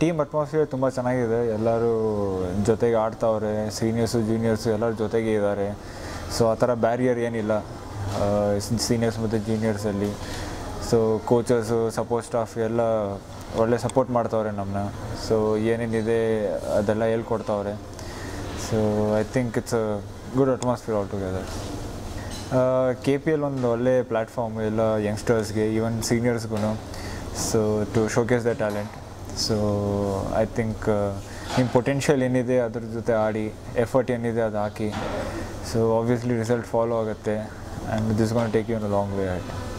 Team atmosphere ತುಂಬ ಚೆನ್ನಾಗಿದೆ. ಎಲ್ಲರೂ ಜೊತೆಗೆ ಆಡ್ತಾವ್ರೆ. ಸೀನಿಯರ್ಸು ಜೂನಿಯರ್ಸು ಎಲ್ಲರೂ ಜೊತೆಗೆ ಇದ್ದಾರೆ ಸೊ ಆ ಥರ ಬ್ಯಾರಿಯರ್ ಏನಿಲ್ಲ. ಸೀನಿಯರ್ಸ್ ಮತ್ತು ಜೂನಿಯರ್ಸಲ್ಲಿ ಸೊ ಕೋಚರ್ಸು ಸಪೋರ್ಟ್ ಸ್ಟಾಫ್ ಎಲ್ಲ ಒಳ್ಳೆ ಸಪೋರ್ಟ್ ಮಾಡ್ತಾವ್ರೆ ನಮ್ಮನ್ನ ಸೊ ಏನೇನಿದೆ ಅದೆಲ್ಲ ಹೇಳ್ಕೊಡ್ತಾವ್ರೆ. So I think it's a good atmosphere all together K P L ಒಂದು ಒಳ್ಳೆ ಪ್ಲ್ಯಾಟ್ಫಾರ್ಮ್ ಎಲ್ಲ ಯಂಗ್ಸ್ಟರ್ಸ್ಗೆ even ಸೀನಿಯರ್ಸ್ಗೂ so to showcase the talent so I think ನಿಮ್ಮ ಪೊಟೆನ್ಷಿಯಲ್ ಏನಿದೆ ಅದ್ರ ಜೊತೆ ಆಡಿ ಎಫರ್ಟ್ ಏನಿದೆ ಅದು ಹಾಕಿ. ಸೊ ಆಬ್ವಿಯಸ್ಲಿ ರಿಸಲ್ಟ್ ಫಾಲೋ ಆಗುತ್ತೆ. And this gonna take you long way ಆಯ್ತು